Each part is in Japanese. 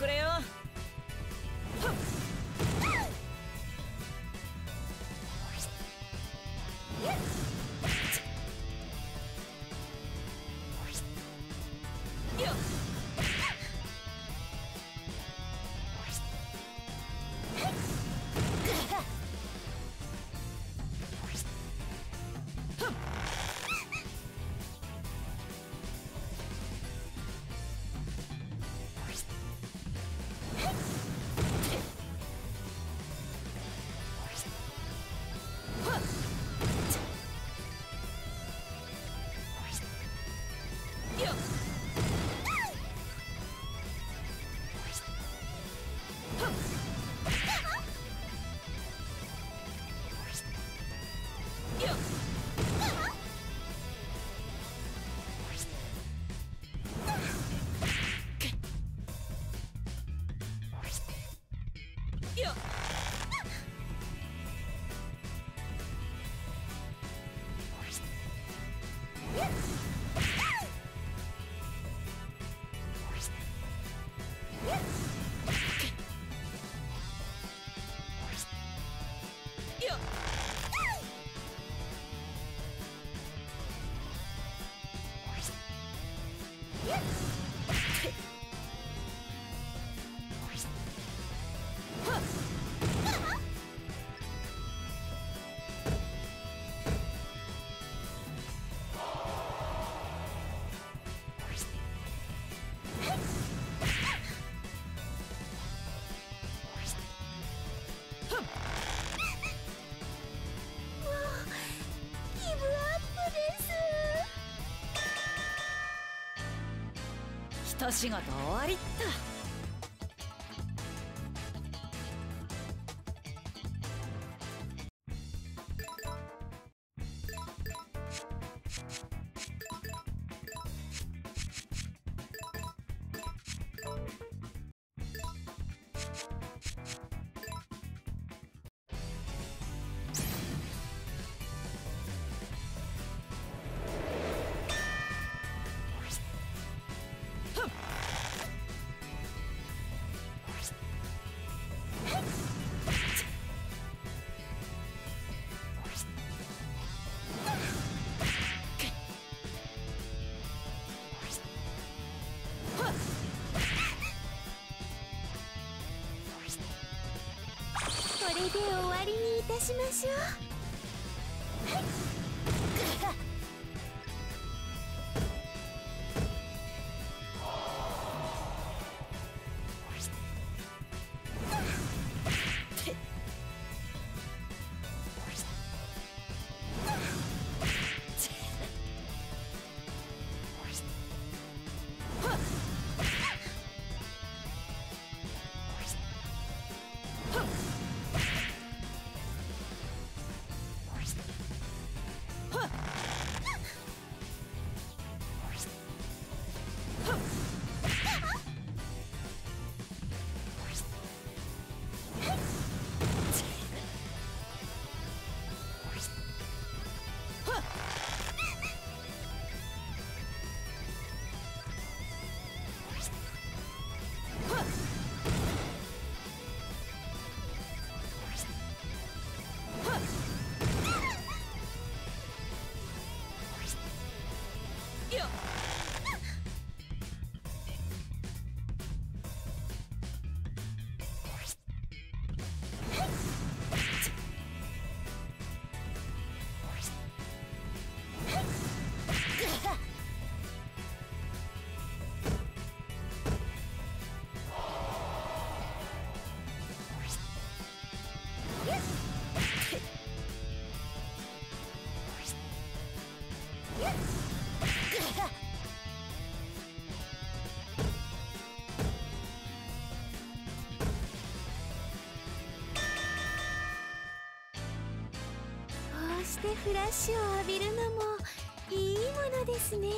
くれよ。一仕事終わりっとしょう。tiro! してフラッシュを浴びるのもいいものですね。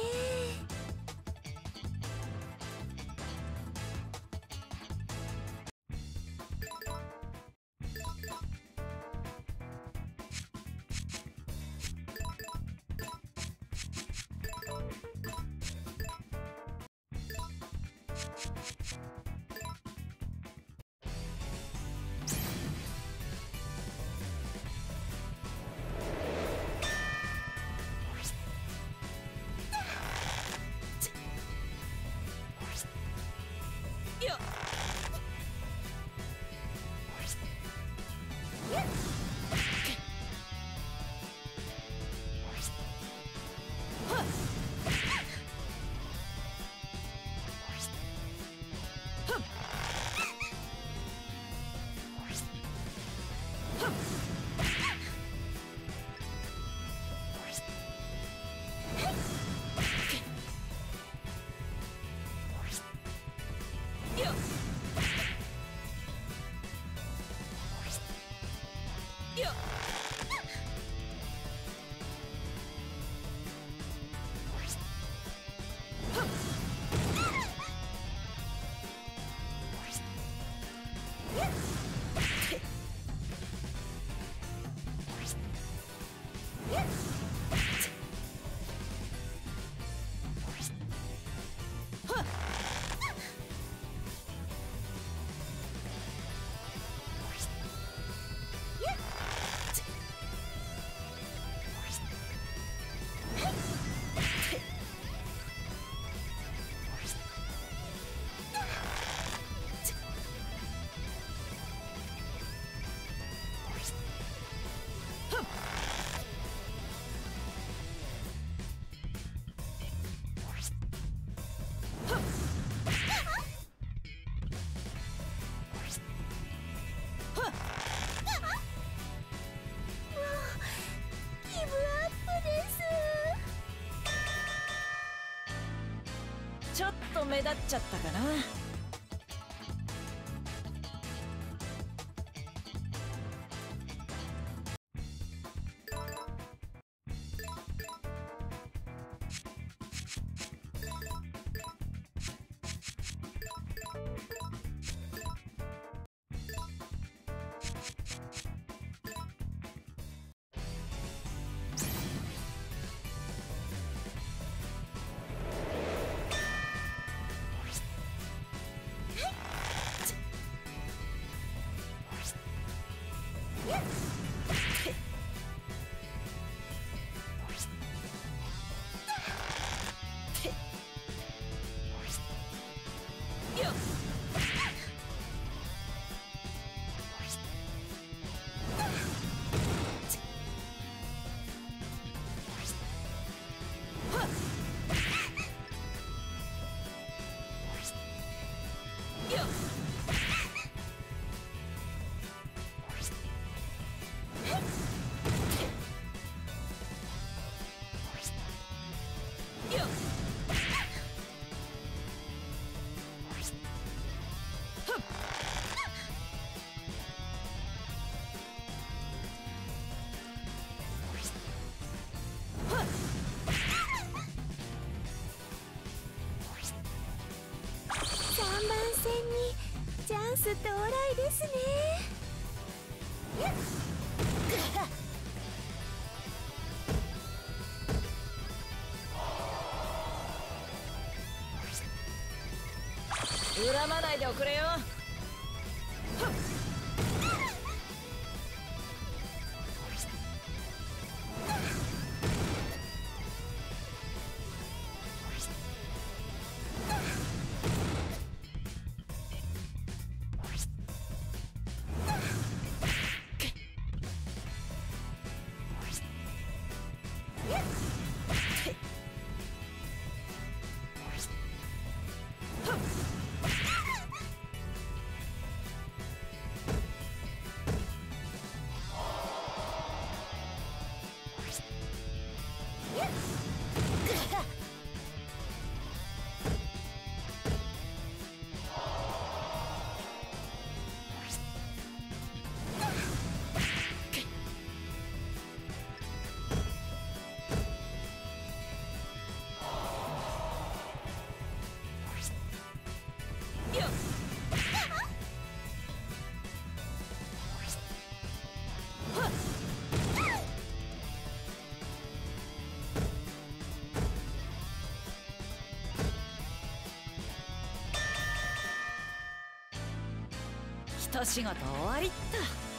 Yes. ちょっと目立っちゃったかな。戦にチャンス到来ですね。恨まないでおくれよ。一仕事終わりっと。